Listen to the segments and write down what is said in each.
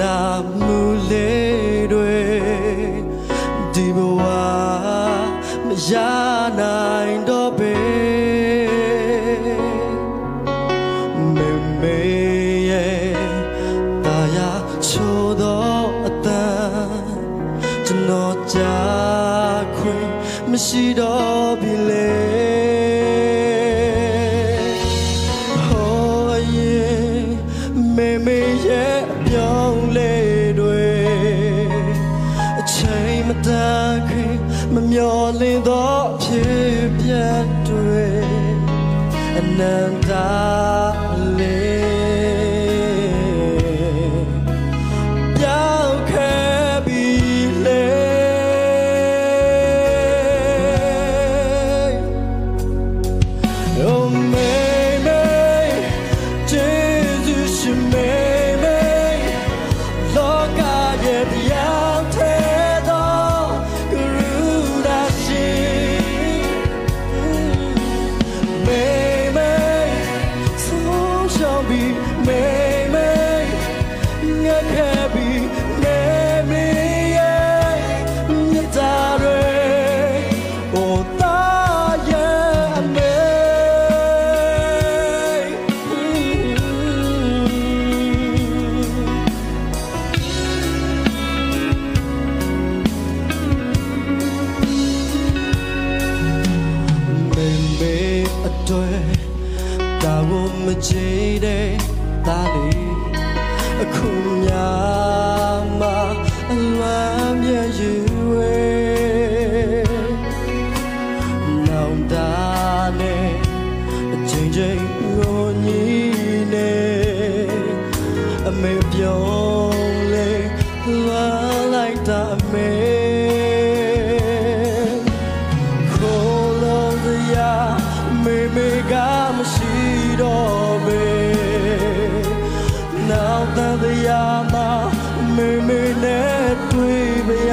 နာမှုလေးတွေဒီဘဝမရနိုင်တော့ပေမေမေရဲ့တာယာချိုးတော့အတန်ကျွန်တော်ကြခွင့်မရှိတော့ပြီလေ နန္ဝန်မကြည့်တဲ့သားလေးအခုများမှအလွမ်းမြဲယူဝဲနောင်တာနဲ့အချိန်ချင်းကိုညီနေအမေပြော ရားမှာမေမေနဲ့တွေ့ပါရ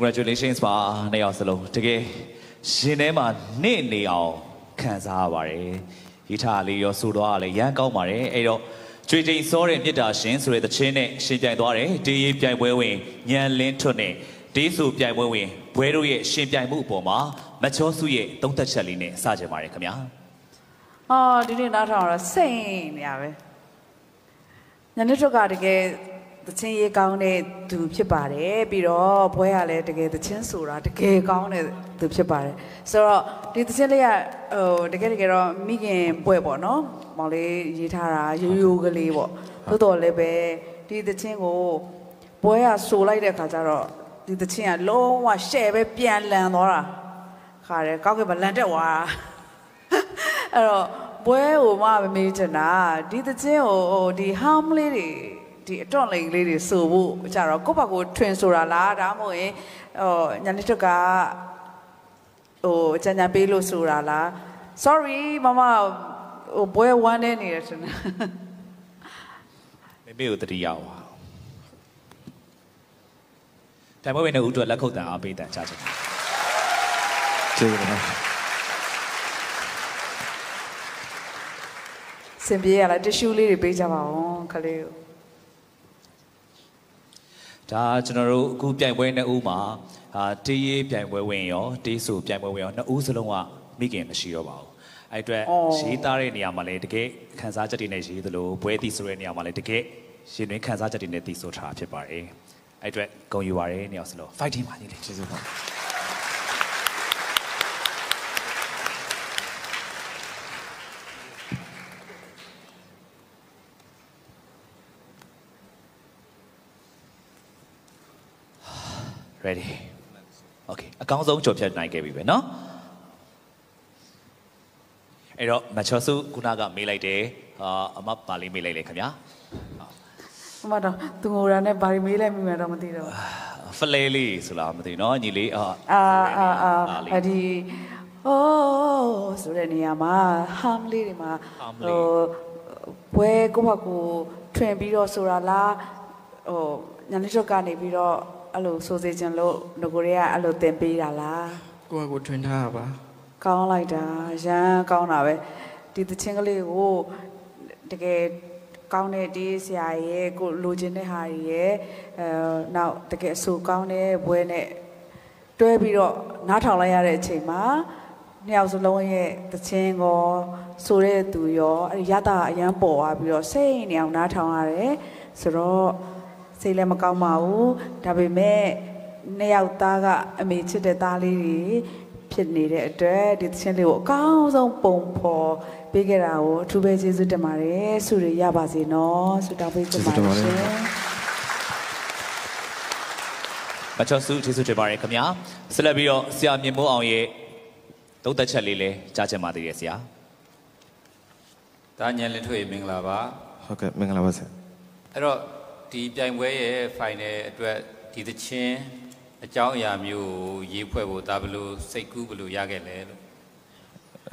Congratulations ပါနှစ်ယောက်စလုံးတကယ်ရှင်ထဲမှာနေ့နေအောင်ခံစားရပါတယ်။ရေးထားလေးရောဆိုတော့လည်းရမ်းကောင်းပါတယ်။အဲ့တော့ကြွေချိန်စောတဲ့မြစ်တာရှင်ဆိုတဲ့သချင်းနဲ့ရှင်ပြိုင်သွားတယ်။တေးရေးပြိုင်ပွဲဝင်ညံလင်းထွတ်နဲ့ဒေးဆိုပြိုင်ပွဲဝင်ဘွဲတို့ရဲ့ရှင်ပြိုင်မှုအပေါ်မှာမချောစုရဲ့သုံးသက်ချက်လေးနဲ့စကြပါတယ်ခင်ဗျာ။အော်ဒီနေ့နားထောင်တော့စိတ်နေရပဲညနေထွက်ကတကယ် သချင်းရေးကောင်းတဲ့သူဖြစ်ပါတယ်ပြီးတော့ဘွဲကလည်းတကယ်သချင်းဆိုတာတကယ်ကောင်းတဲ့သူဖြစ်ပါတယ်ဆိုတော့ဒီသချင်းလေးကဟိုတကယ်တကယ်တော့မိခင်ဘွဲပေါ့နော်မောင်လေးရေးထားတာရိုးရိုးကလေးပေါ့သို့တော်လည်းပဲဒီသချင်းကိုပွဲကဆိုလိုက်တဲ့ခါကျတော့ဒီသချင်းကလုံးဝရှဲ့ပဲပြန်လန်သွားတာခါတယ်ကောက်ကမလန်တက်သွားတာအဲ့တော့ပွဲဟိုမှမမေးချင်တာဒီသချင်းကိုဟိုဒီ harm လေးတွေ ဒီအတော့လိန်လေးတွေဆိုဖို့ကြတော့ကိုယ့်ဘက်ကိုထွင်ဆိုတာလားဒါမှမဟုတ်ရင်ဟိုညာနေထွက်ကဟိုကြံကြံပေးလို့ဆိုတာလား sorry မမဟိုပွဲဝမ်းနေနေတယ်ထင်တယ်မေမေကိုတတိယအောင်တိုင်ပွဲဝင်တဲ့ဦးတို့လက်ခုပ်တန်အားပေးတန်ချချင်ကျေးဇူးပါစင်ပြေရလားတ िश ူးလေးတွေပေးကြပါအောင်ခလေးကို ဒါကျွန်တော်တို့အခုပြိုင်ပွဲနှစ်ဦးမှာအာတေးရေးပြိုင်ပွဲဝင်ရောတေးဆိုပြိုင်ပွဲဝင်ရောနှစ်ဦးစလုံးကမိခင်မရှိတော့ပါဘူးအဲ့အတွက်ရေးသားတဲ့နေရာမှာလည်းတကယ်ခန်းစားချက်တွေနဲ့ရေးသလိုပွဲသီးဆိုတဲ့နေရာမှာလည်းတကယ်ရှင်တွင်ခန်းစားချက်တွေနဲ့သီးဆိုထားဖြစ်ပါတယ်အဲ့အတွက်ဂုဏ်ယူပါရစေနှစ်ယောက်စလုံး fighting ပါညီလေးကျေးဇူးပါ ready okay အကောင်းဆုံးကြော်ဖြတ်နိုင်ခဲ့ပြီပဲเนาะအဲ့တော့မချောစုခုနကမေးလိုက်တယ်အာအမပါလေးမေးလိုက်လေခင်ဗျာ မမတော့သူငိုရနဲ့ဘာတွေမေးလိုက်မိမှတော့မသိတော့ဘူး ဖလဲလေးဆိုလားမသိဘူးเนาะညီလေးအာ အာအာအာ ဒါလေး အဒီအိုးဆိုတဲ့နေရာမှာ harm လေးတွေမှာ harm လေး ဘွဲကိုယ့်ဘက်ကိုထွင်ပြီးတော့ဆိုတာလားဟိုညာနေတော့ကနေပြီးတော့ အဲ့လိုဆိုစေချင်လို့ငကိုတွေကအဲ့လိုသင်ပေးတာလားကိုယ့်အကိုထွင်ထားတာပါကောင်းလိုက်တာရမ်းကောင်းတာပဲဒီသချင်းကလေးကိုတကယ်ကောင်းတဲ့ဒီဆရာရဲ့ကိုလိုချင်တဲ့ဟာတွေရဲ့အဲနောက်တကယ်အဆူကောင်းတဲ့ဘွဲနဲ့တွဲပြီးတော့နားထောင်လိုက်ရတဲ့အချိန်မှာနှစ်ယောက်စလုံးရဲ့သချင်းကောဆိုတဲ့သူရောအဲ့ဒီရတာအရန်ပေါ်သွားပြီးတော့စိတ်နေအောင်နားထောင်ရတယ်ဆိုတော့ စိတ်လည်းမကောင်းပါဘူးဒါပေမဲ့နှစ်ယောက်သားကအမေချစ်တဲ့သားလေးတွေဖြစ်နေတဲ့အတွက်ဒီသချင်းလေးကိုအကောင်းဆုံးပုံဖော်ပေးခဲ့တာကိုအထူးပဲကျေးဇူးတင်ပါတယ်ဆုတွေရပါစေနော်ဆုတောင်းပေးချင်ပါတယ်ရှင်မချောစုကျေးဇူးတင်ပါတယ်ခင်ဗျာဆက်လက်ပြီးတော့ဆရာမြင့်မိုးအောင်ရဲ့သုံးသက်ချက်လေးလည်းကြားချင်ပါသေးတယ်ဆရာဒါညံလင်းထွေမင်္ဂလာပါဟုတ်ကဲ့မင်္ဂလာပါဆရာအဲ့တော့ ဒီပြိုင်ပွဲရဲ့ final အတွက်ဒီသချင်းအကြောင်းအရာမျိုးကိုရေးဖွဲ့ဖို့ဒါဘယ်လို့စိတ်ကူးဘယ်လို့ရခဲ့လဲလို့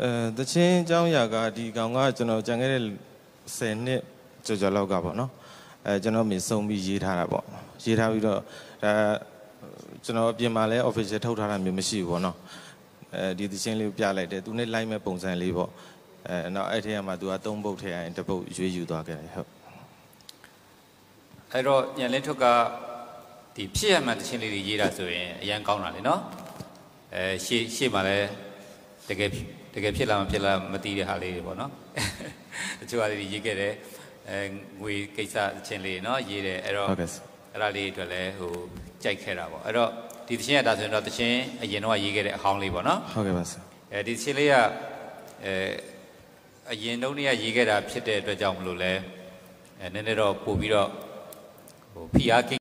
အဲတချင်းအကြောင်းအရာကဒီကောင်ကကျွန်တော်ကြံခဲ့တဲ့10နှစ်ကျော်ကျော်လောက်ကပေါ့နော်အဲကျွန်တော်မြင်ဆုံးပြီးရေးထားတာပေါ့ရေးထားပြီးတော့ဒါကျွန်တော်အပြင်မှာလည်း official ထုတ်ထားတာမျိုးမရှိဘူးပေါ့နော်အဲဒီတချင်းလေးကိုပြလိုက်တယ်သူနဲ့ line မဲ့ပုံစံလေးပေါ့အဲနောက်အဲ့ထက်ကမှသူက3ပုတ်ထဲရင်တစ်ပုတ်ရွေးယူသွားခဲ့တယ်ဟုတ် အဲ့တော့ညံလင်းထွက်ကဒီဖြစ်ရမှန်သချင်းလေးတွေရေးတာဆိုရင်အရန်ကောင်းတာလေနော်အဲရှေ့ရှေ့မှာလည်းတကယ်တကယ်ဖြစ်လာမဖြစ်လာမသိတဲ့ဟာလေးတွေပေါ့နော်တချို့ဟာလေးတွေရေးခဲ့တယ်အဲငွေကိစ္စသချင်းလေးနော်ရေးတယ်အဲ့တော့ဟုတ်ကဲ့အဲ့ဒါလေးတွေအတွက်လည်းဟိုကြိုက်ခဲ့တာပေါ့အဲ့တော့ဒီသချင်းရတာဆိုရင်တော့သချင်းအရင်တော့ရေးခဲ့တဲ့အဟောင်းလေးပေါ့နော်ဟုတ်ကဲ့ပါဆရာအဲဒီသချင်းလေးကအဲအရင်တုန်းကရေးခဲ့တာဖြစ်တဲ့အတွက်ကြောင့်မလို့လဲအဲနည်းနည်းတော့ပို့ပြီးတော့ဟို ဖိအားကိ